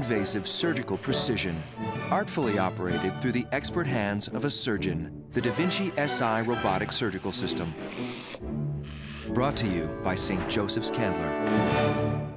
non-invasive surgical precision, artfully operated through the expert hands of a surgeon, the Da Vinci SI robotic surgical system. Brought to you by St. Joseph's Candler.